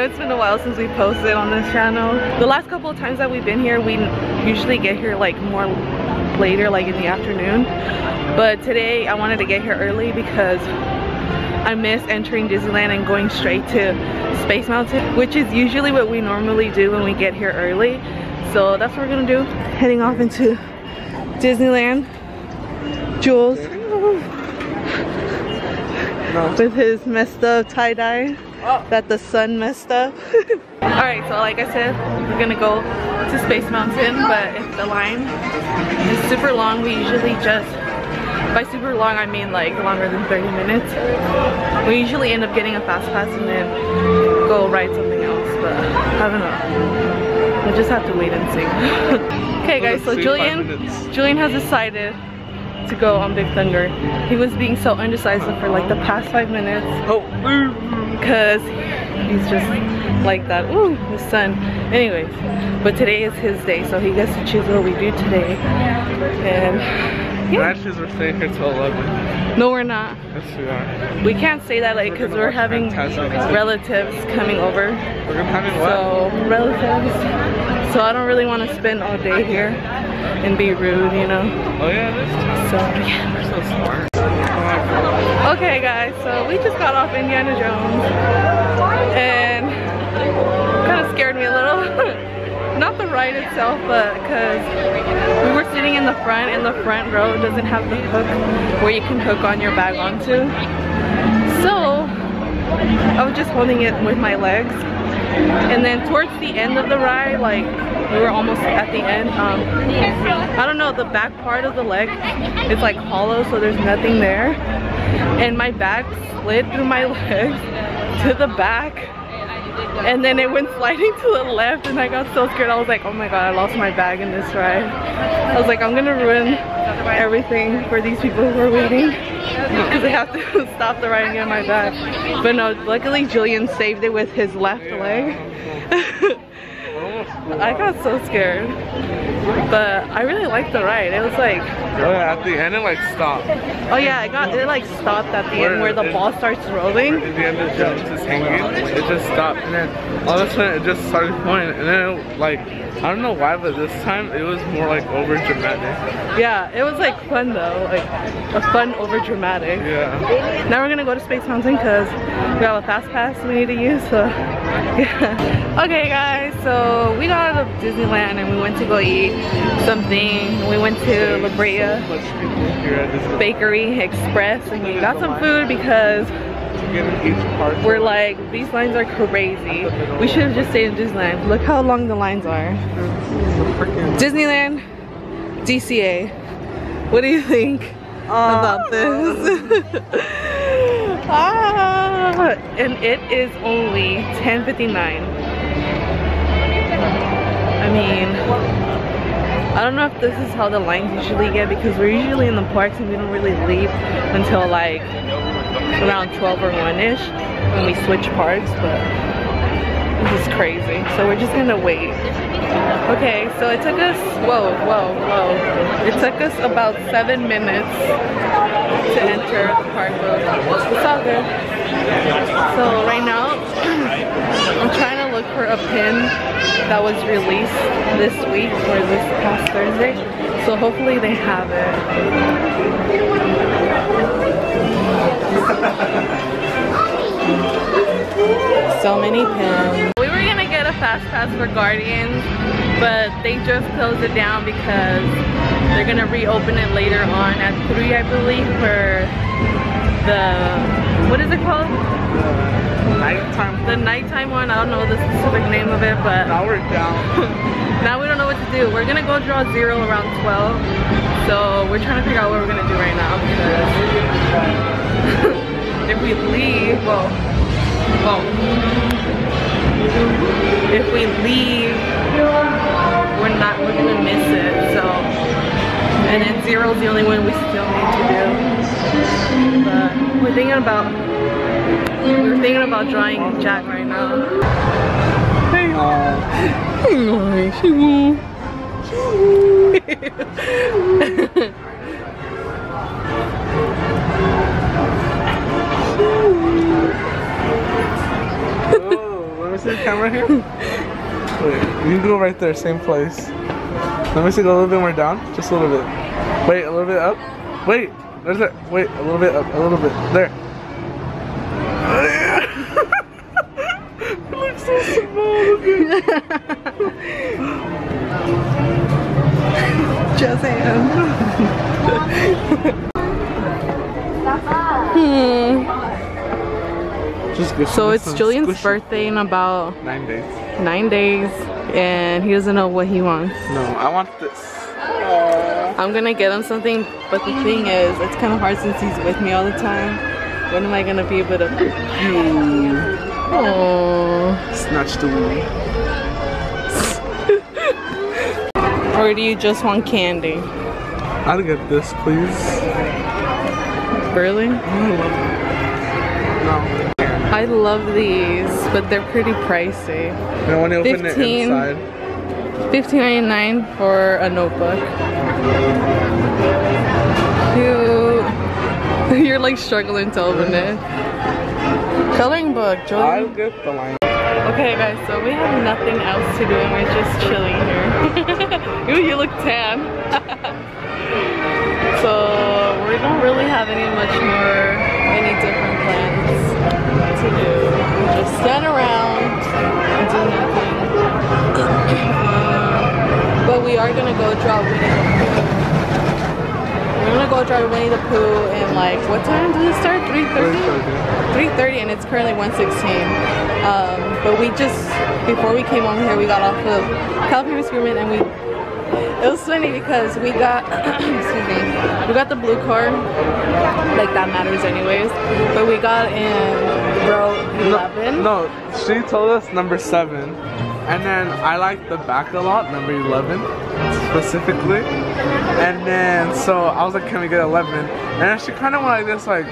know it's been a while since we posted on this channel. The last couple of times that we've been here, we usually get here like more later, like in the afternoon. But today I wanted to get here early because I miss entering Disneyland and going straight to Space Mountain, which is usually what we normally do when we get here early. So that's what we're gonna do. Heading off into Disneyland. Jules. No. With his messed up tie-dye oh. that the sun messed up. Alright, so like I said, we're gonna go to Space Mountain, but if the line is super long, we usually just by super long, I mean like longer than 30 minutes. We usually end up getting a fast pass and then go ride something else, but I don't know. We'll just have to wait and see. okay guys, so Julian, Julian has decided to go on Big Thunder. He was being so undecisive for like the past five minutes. Oh, because he's just like that. Ooh, the sun. Anyways, but today is his day, so he gets to choose what we do today. And yeah. Matches we're staying here till 11. No, we're not. Yes, we are. We can't say that like because we're, we're having relatives coming over. We're having what? So, relatives. So I don't really want to spend all day here and be rude, you know? Oh yeah, that's So, yeah. We're so smart. Okay guys, so we just got off Indiana Jones and kind of scared me a little. not the ride itself, but because we were sitting in the front and the front row doesn't have the hook where you can hook on your bag onto. So I was just holding it with my legs. And then towards the end of the ride, like we were almost at the end, um, I don't know, the back part of the leg is like hollow so there's nothing there. And my bag slid through my legs to the back and then it went sliding to the left and I got so scared. I was like oh my god I lost my bag in this ride. I was like I'm gonna ruin everything for these people who are waiting because they have to stop the ride and get my bag but no luckily Julian saved it with his left leg I got so scared but I really liked the ride it was like oh yeah at the end it like stopped oh yeah it got it like stopped at the where end where the it, ball starts rolling at the end of just hanging it just stopped and then all of a sudden it just started going and then it, like I don't know why, but this time it was more like over dramatic. Yeah, it was like fun though, like a fun over dramatic. Yeah. Now we're gonna go to Space Mountain because we have a fast pass we need to use. So yeah. Okay, guys. So we got out of Disneyland and we went to go eat something. We went to La Brea Bakery Express and we got some food because we're like, these lines are crazy. We should have just stayed in Disneyland. Look how long the lines are. Disneyland, DCA. What do you think uh, about this? ah, and it is only 10.59. I mean, I don't know if this is how the lines usually get because we're usually in the parks and we don't really leave until like around 12 or 1-ish when we switch parks, but this is crazy. So we're just gonna wait. Okay, so it took us, whoa, whoa, whoa. It took us about seven minutes to enter the park, but it's all good. So right now, I'm trying to look for a pin that was released this week or this past Thursday. So hopefully they have it. so many pins. We were gonna get a fast pass for Guardians, but they just closed it down because they're gonna reopen it later on at 3, I believe, for the, what is it called? The nighttime. The nighttime one, I don't know the specific name of it, but. Now we're down. now we don't know what to do. We're gonna go draw zero around 12. So we're trying to figure out what we're gonna do right now because if we leave, well, well, if we leave, we're not, we're gonna miss it, so. And then zero's the only one we still need to do. But we're thinking about, we're thinking about drawing Jack right now. Hey, hey, she won't. She won't. oh, right there, same place. Let me see, go a little bit more down. Just a little bit. Wait, a little bit up. Wait, there's it. Wait, a little bit up, a little bit. There. It looks so small. Just hmm. Just. So it's Julian's birthday in about Nine days. nine days, and he doesn't know what he wants. No, I want this. I'm gonna get him something, but the thing is, it's kind of hard since he's with me all the time. When am I gonna be able to? You Oh. snatch the wing. Or do you just want candy? I'll get this, please. Really? Oh, no. I love these, but they're pretty pricey. When you open 15. it inside, $15.99 for a notebook. You're like struggling to open it. Coloring book, I'll Julian. get the line. Okay guys, so we have nothing else to do and we're just chilling here. Ooh, you look tan. so we don't really have any much more, any different plans to do. We just stand around and do nothing. Um, but we are gonna go draw Pooh. We're gonna go draw Winnie the Pooh in like, what time does it start? 3.30? 3.30 and it's currently 1.16. Um, but we just, before we came over here, we got off of California Screamin' and we, it was funny because we got, excuse me, we got the blue car, like that matters anyways, but we got in row 11. No, no, she told us number seven. And then I like the back a lot, number 11 specifically. And then, so I was like, can we get 11? And then she kind of went like this, like,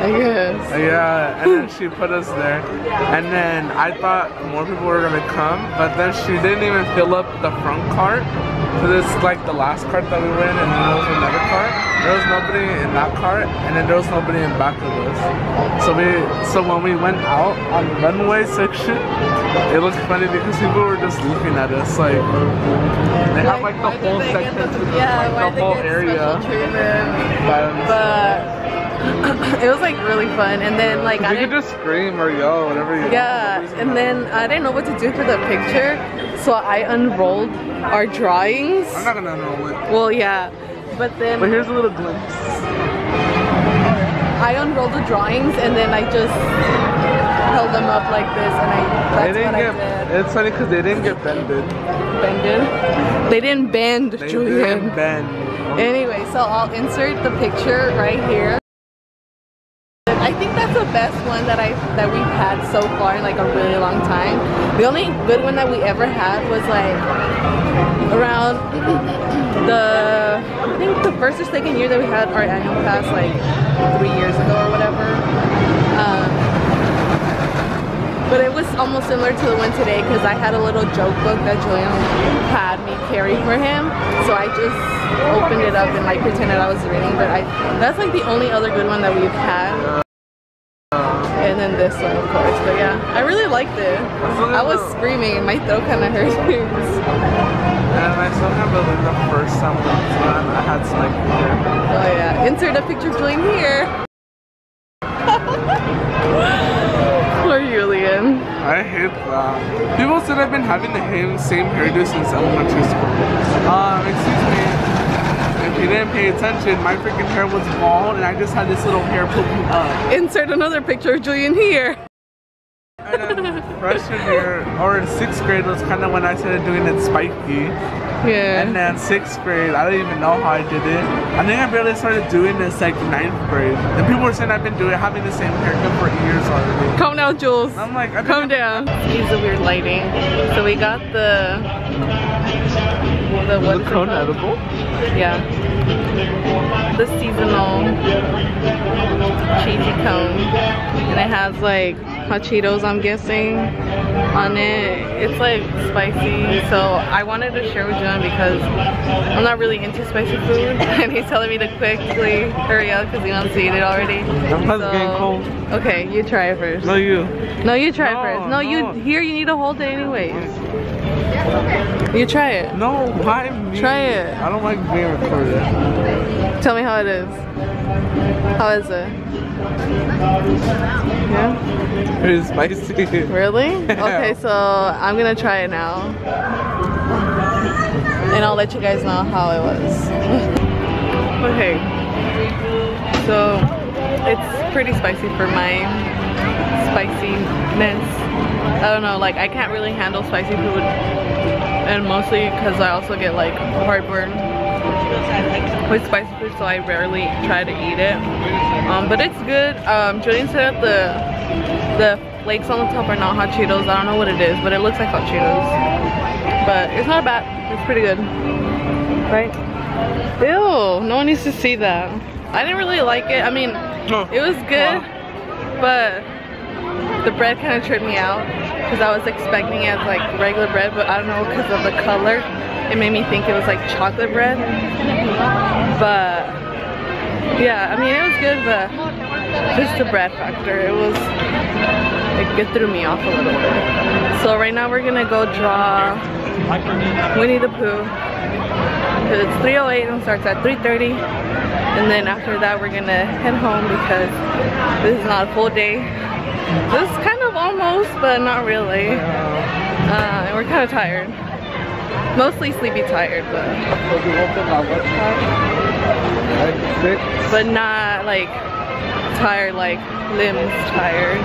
I guess. yeah. And then she put us there. And then I thought more people were gonna come, but then she didn't even fill up the front cart. Cause it's like the last cart that we were in, and then there was another cart. There was nobody in that cart, and then there was nobody in back of us. So we, so when we went out on the runway section, it looked funny because people were just looking at us like they have like the whole section, the- yeah, like the whole area. special treatment? But but it was like really fun and then like I you could just scream or yell, whatever you yeah want. and then I didn't know what to do for the picture so I unrolled our drawings I'm not gonna unroll it. well yeah but then But here's a little glimpse. I unrolled the drawings and then I just held them up like this and I They didn't what get. I did It's funny because they didn't get bended. bended they didn't bend They Julian didn't bend. Anyway, so I'll insert the picture right here. I think that's the best one that I that we've had so far in like a really long time. The only good one that we ever had was like around the I think the first or second year that we had our annual pass like three years ago or whatever. Um, but it was almost similar to the one today because I had a little joke book that Julian had me carry for him. So I just opened it up and like pretended I was reading. But I that's like the only other good one that we've had. And then this one, of course. But yeah, I really liked it. I was screaming my throat kind of hurts. And I still can't believe the first time I had here. oh yeah, insert a picture of Julian here. Poor Julian. I hate that. People said I've been having the same, same hairdo since elementary school. Um, excuse me. If you didn't pay attention, my freaking hair was bald and I just had this little hair poking up. Insert another picture of Julian here. And then freshman year, or in sixth grade was kind of when I started doing it spiky. Yeah. And then sixth grade, I don't even know how I did it. I think I barely started doing this like ninth grade. And people were saying I've been doing having the same haircut for years already. Calm down, Jules. I'm like, I've Calm been- down. Excuse the weird lighting. So we got the the is it cone called? edible. Yeah. The seasonal cheesy cone. And it has like hot Cheetos, I'm guessing, on it. It's like spicy. So I wanted to share with John because I'm not really into spicy food. And he's telling me to quickly hurry up because he wants to eat it already. I'm plus getting cold. Okay, you try it first. No, you. No, you try No, first. No, you here you need to hold it anyways. You try it. No, why me? Try it. I don't like being recorded. Tell me how it is. How is it? Yeah? It's spicy. Really? Okay, so I'm gonna try it now. And I'll let you guys know how it was. okay. So it's pretty spicy for my spiciness. I don't know, like I can't really handle spicy food. And mostly because I also get like heartburn with spicy food so I rarely try to eat it. Um, but it's good. Um, Julian said that the, the flakes on the top are not hot Cheetos. I don't know what it is, but it looks like hot Cheetos. But it's not bad. It's pretty good. Right? Ew, no one needs to see that. I didn't really like it. I mean, it was good, but the bread kind of tripped me out because I was expecting it as like regular bread, but I don't know because of the color, it made me think it was like chocolate bread. But yeah, I mean it was good, but just the bread factor, it was it, threw me off a little bit. So right now we're gonna go draw Winnie the Pooh because it's 3:08 and starts at 3:30, and then after that we're gonna head home because this is not a full day. This is kind of almost, but not really. Uh, and we're kind of tired. Mostly sleepy tired, but but not like tired, like limbs tired.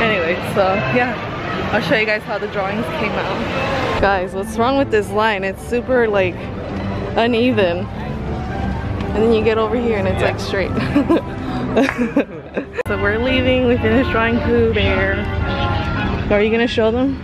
Anyway, so yeah, I'll show you guys how the drawings came out. Guys, what's wrong with this line? It's super like uneven. And then you get over here and it's like straight. so we're leaving. We finished drawing Pooh Bear. Are you gonna show them?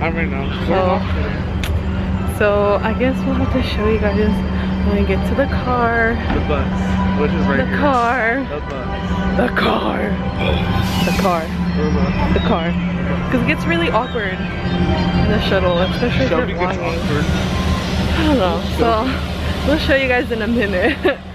I right now. Oh. So I guess we'll have to show you guys when we get to the car. The bus, which is right The here. car. The bus. The car. The car. The car. Because it gets really awkward in the shuttle, especially if you're vlogging. I don't know. So we'll show you guys in a minute.